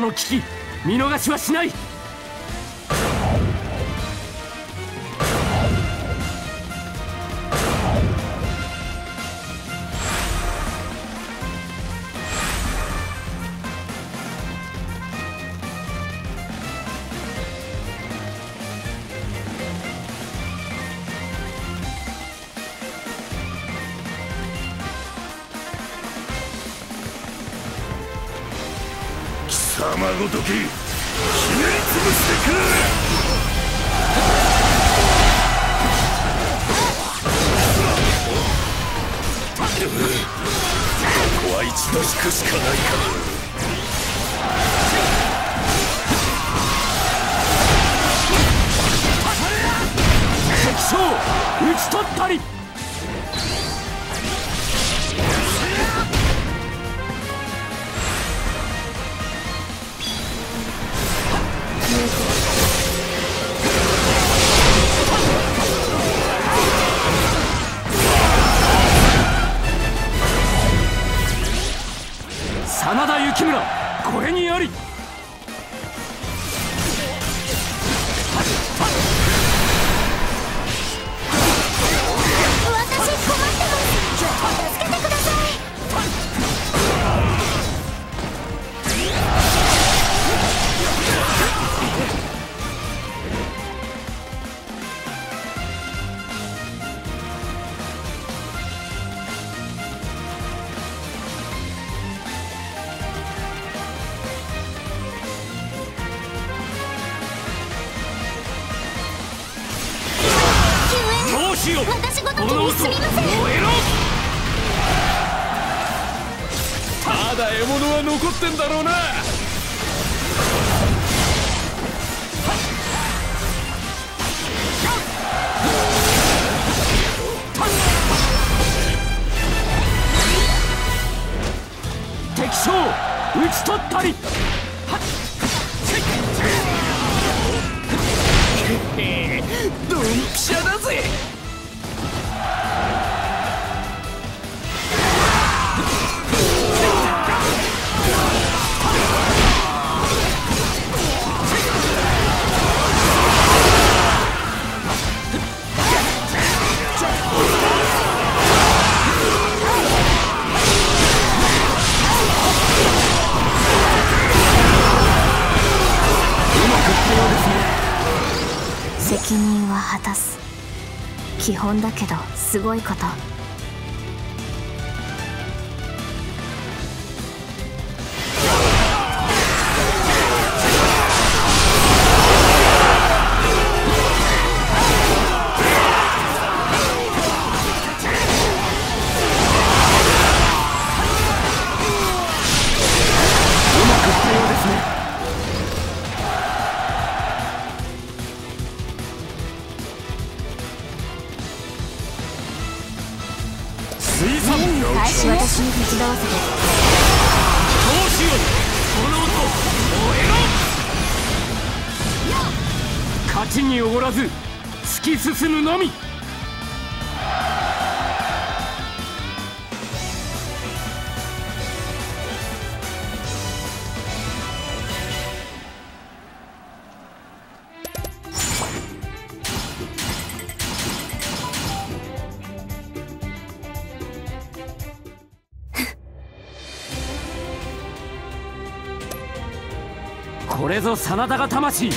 の危機見逃しはしない。貴様ごときひねり潰してくれ。ここは一度引くしかないか敵将討ち取ったり。木村これにありすごいこと。これぞ真田が魂。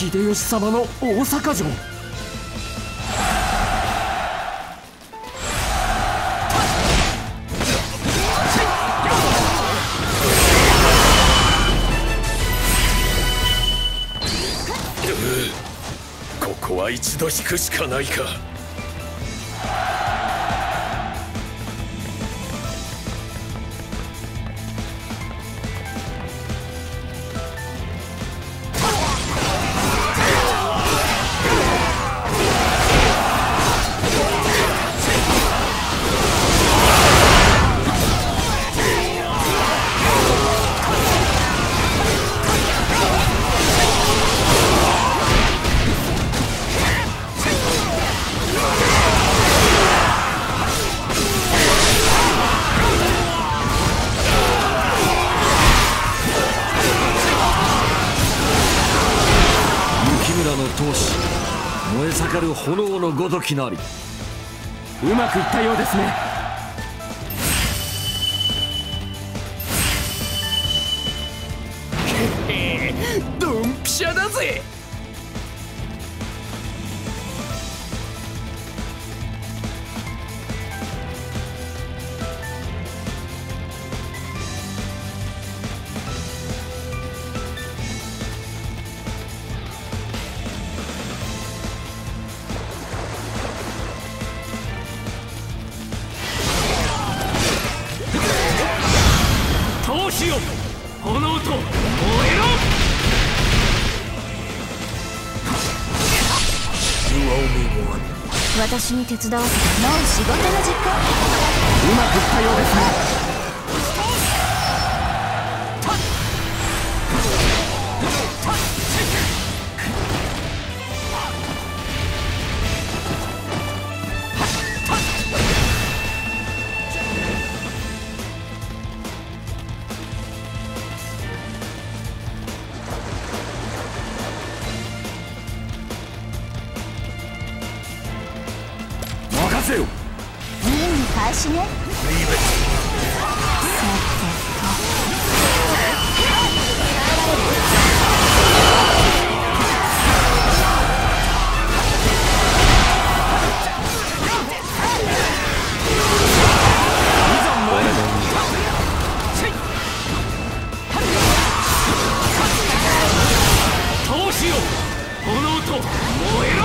秀吉様の大阪城。ここは一度引くしかないか。闘し燃え盛る炎のごときなり。うまくいったようですね。ドンピシャだぜ。私に手伝わせてもう仕事の実行。うまくいったようですね。炎と燃えろ！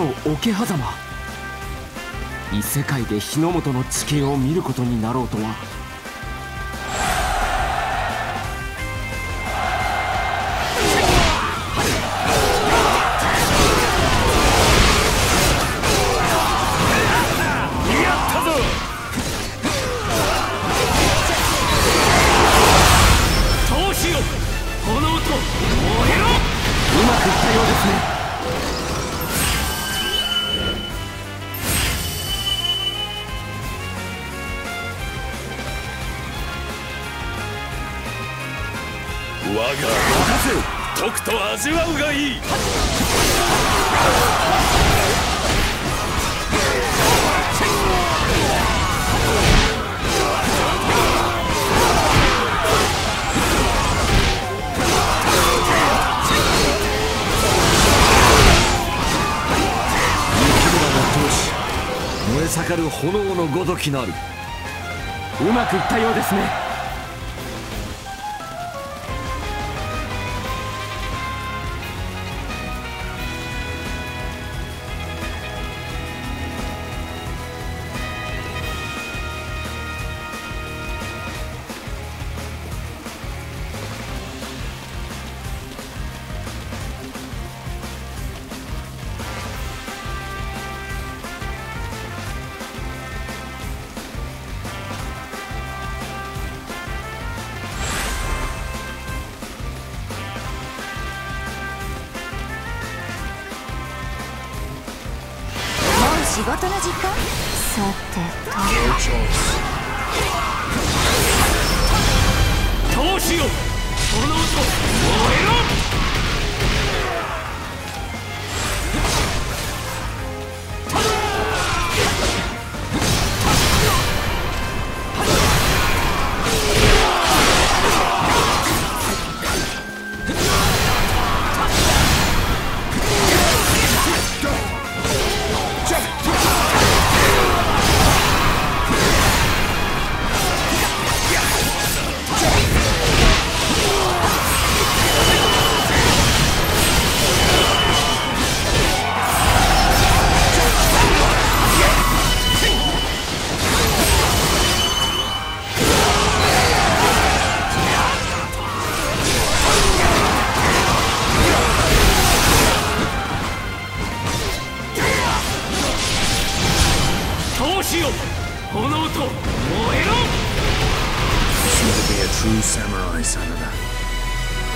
の桶狭間。異世界で日の本の地形を見ることになろうとは。きなる。うまくいったようですね。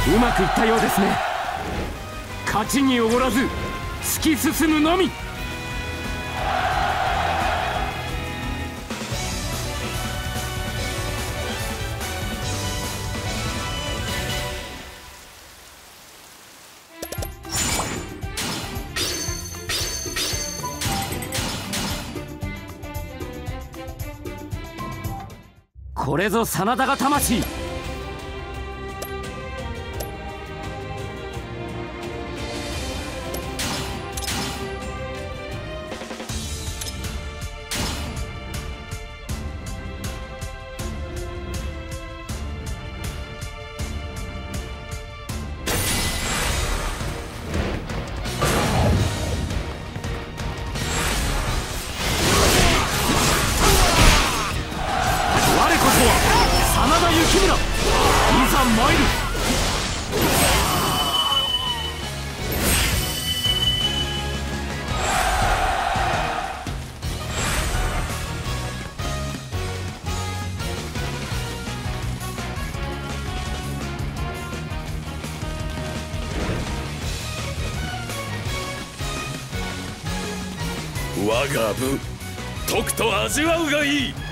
うまくいったようですね。勝ちにおごらず突き進むのみ。これぞ真田が魂。我が分とくと味わうがいい。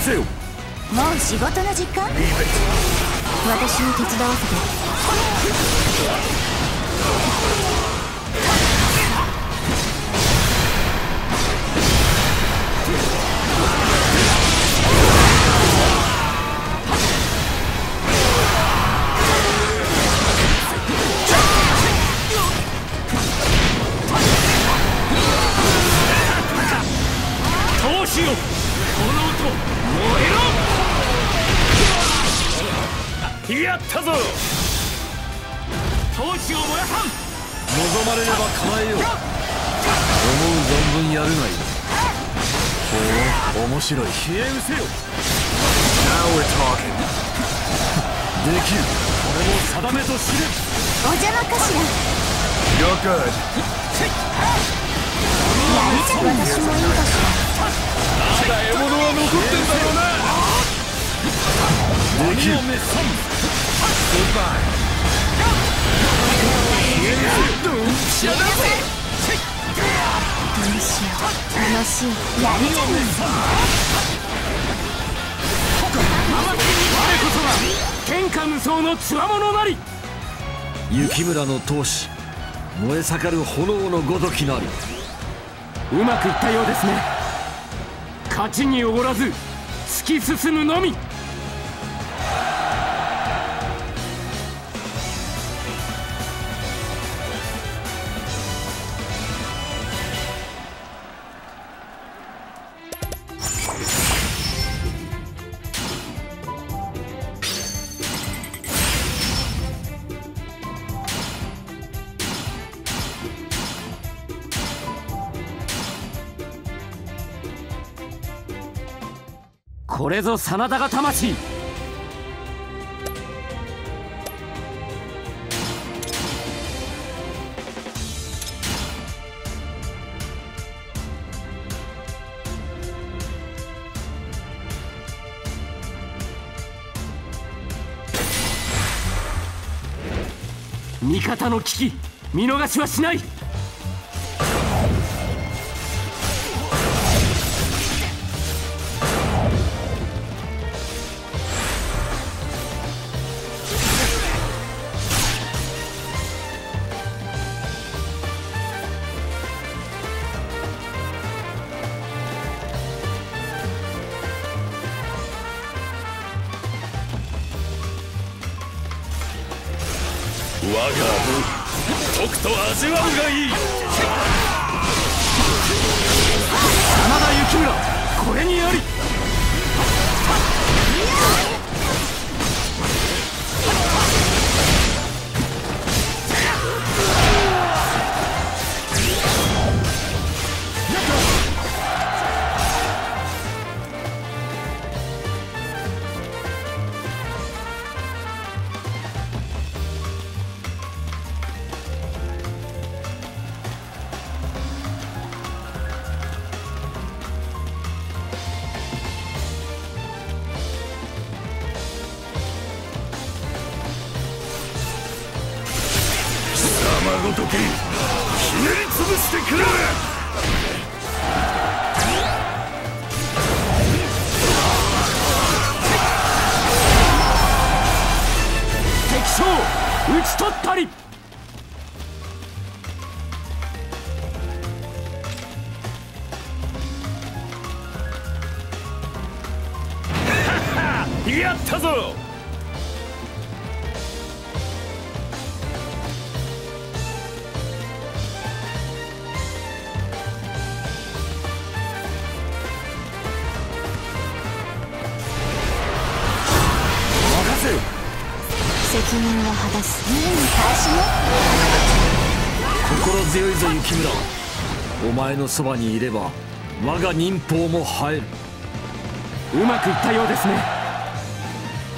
せよ。もう仕事の時間？私に手伝わせてまれれば叶えよう。思う存分やるがいい。ほう面白い。消え失せよ Now we're talking. できる。俺も定めと知れ。お邪魔かしら。You're good. やるじゃ私もいいかしらまだ獲物は残ってんだよな。できるどうしよう。楽しい。やるじゃない。我こそが天下無双のつわものなり雪村の闘志燃え盛る炎のごときなりうまくい。ったようですね勝ちにおごらず突き進むのみこれぞ真田が魂。味方の危機見逃しはしない。と味わうがいい。貴様ごときひねり潰してくれ敵将討ち取ったりやったぞ任は果たすいい返しね心強いぞ雪村。お前のそばにいれば我が忍法も映える。うまくいったようですね。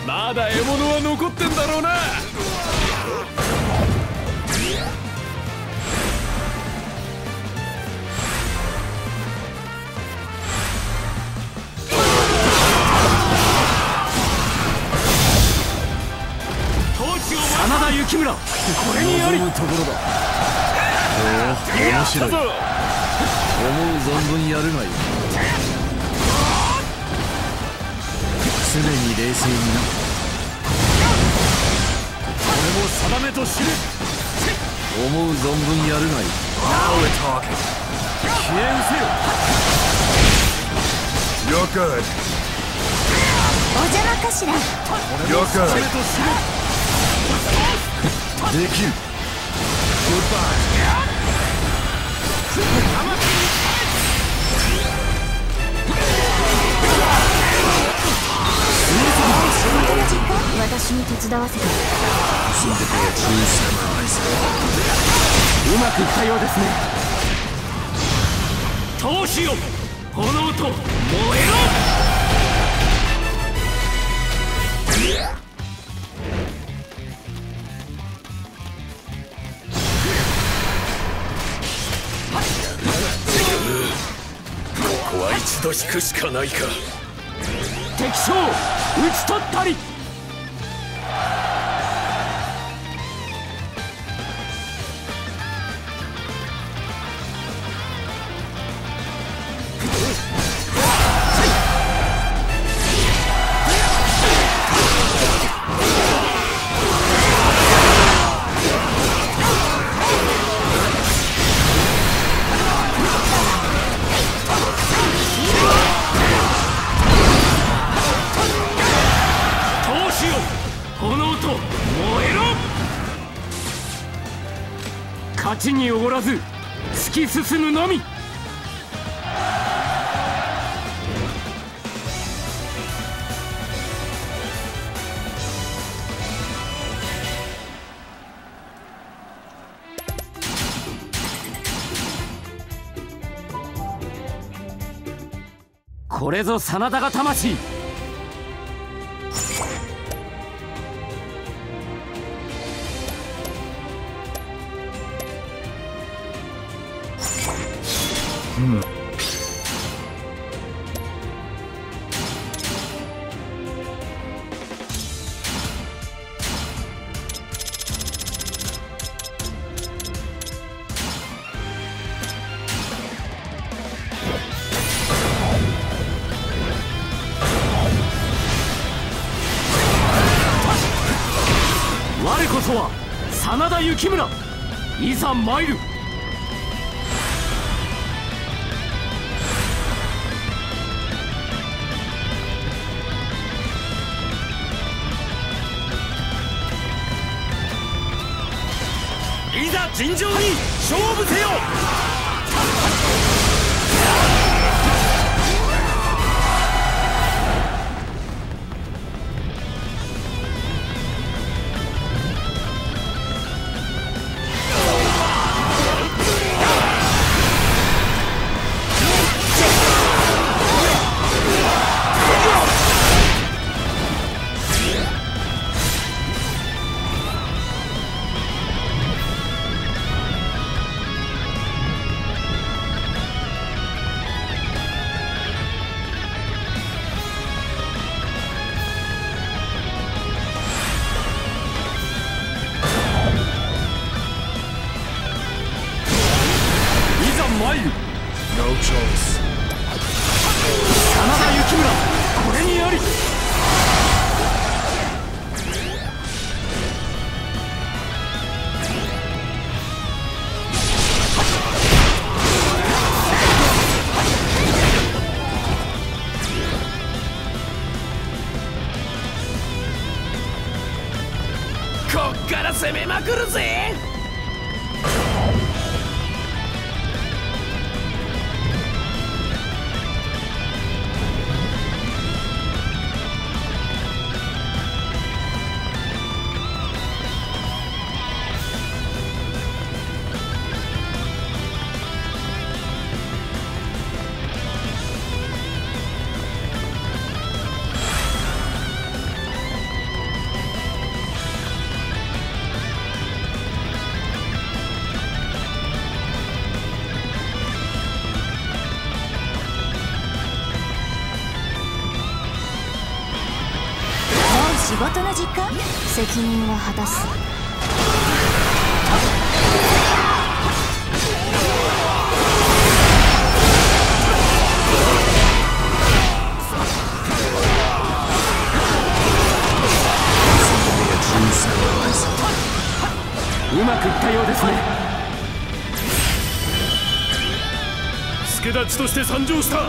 まだ獲物は残ってんだろうな真田幸村。これにあり。ところだ。おお面白い。思う存分やるがいい。常に冷静にな。俺も定めと知る。思う存分やるがい。い Now we're talking 消え失せよ。You're good. お邪魔かしら。め good. と知る。できる私に手伝わせて。うまくいったようですね闘志よ炎と燃えろと引くしかないか。敵将討ち取ったり。進むのみ。これぞ真田が魂。我こそは真田幸村。いざ参る。仕事の時間？責任は果たす。うまくいったようですね。助太刀として参上した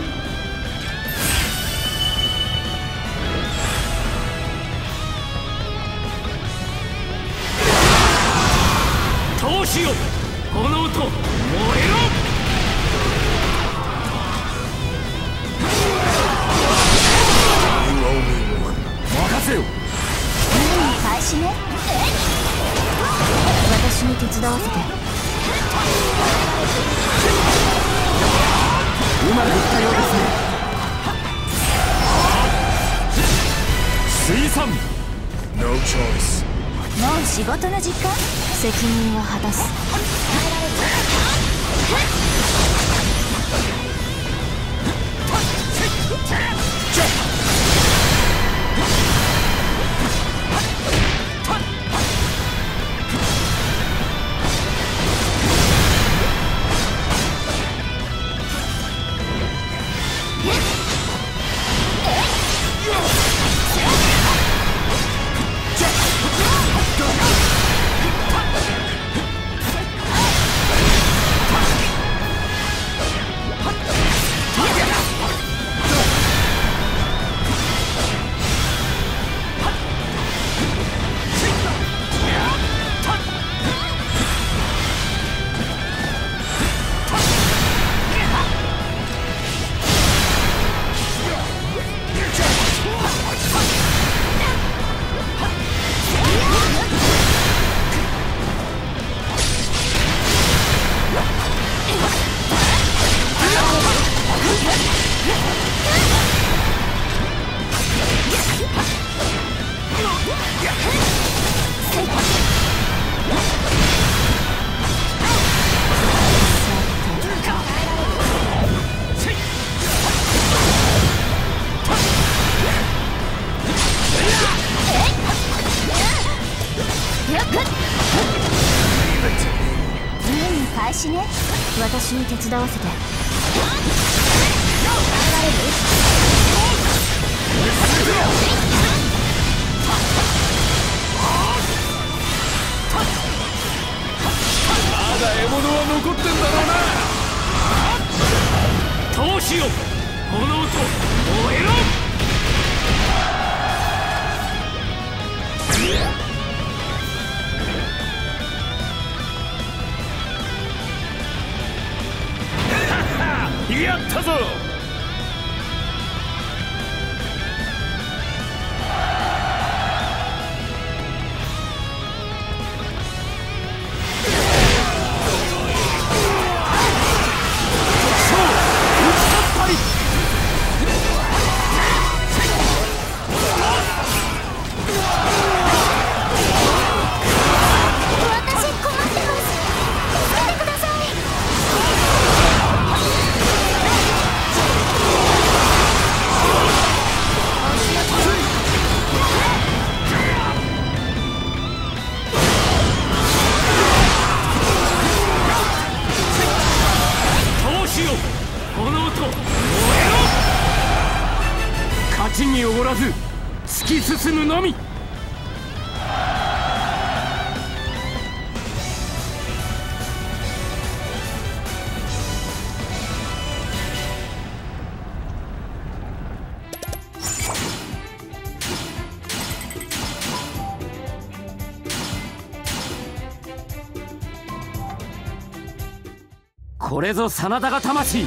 闘志よ炎と燃えろ.任せよ。開始ね。私に手伝わせて。うまくいったようですね。水産仕事の時間？責任を果たす。れぞ真田が魂。